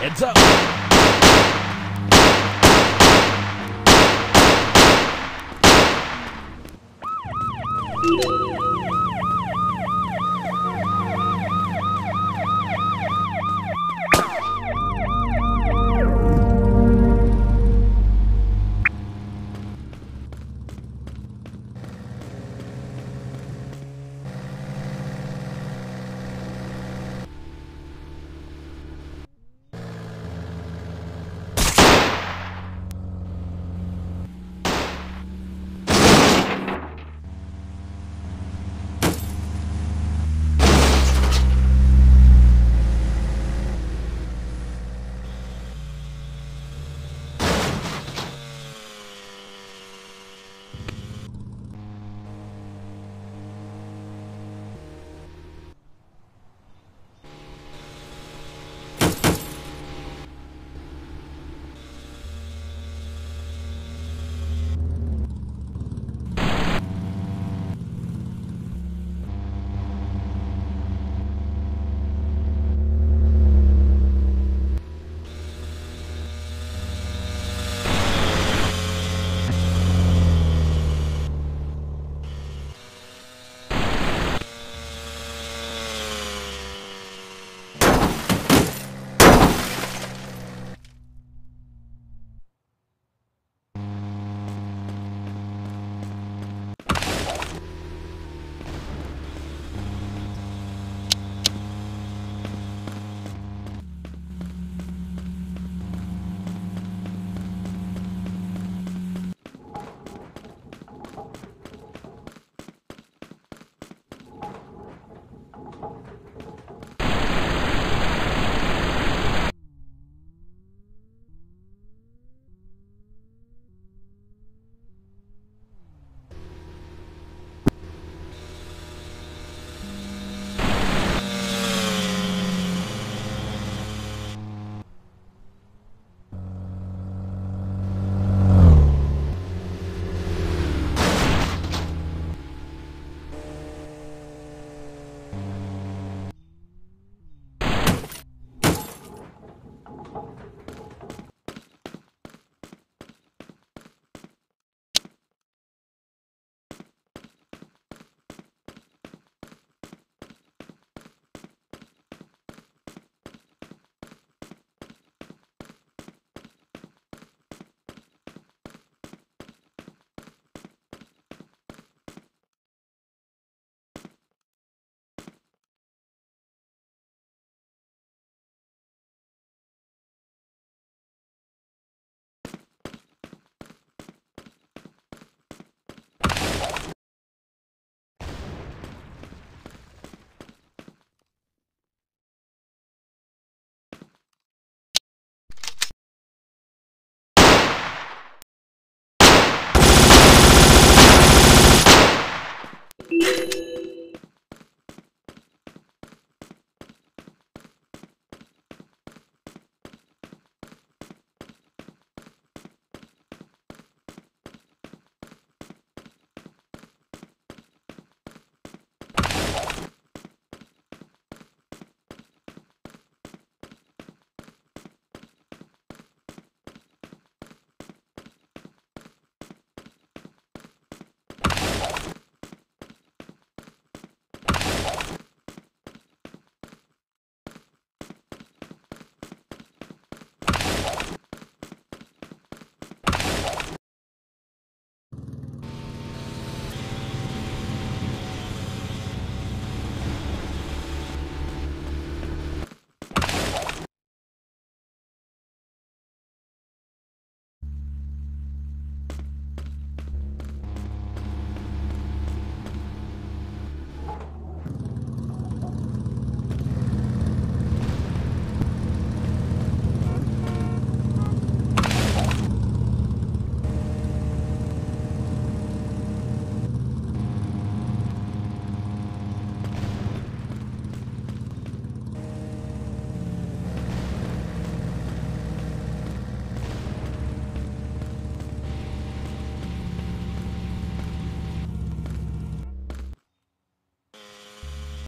Heads up. you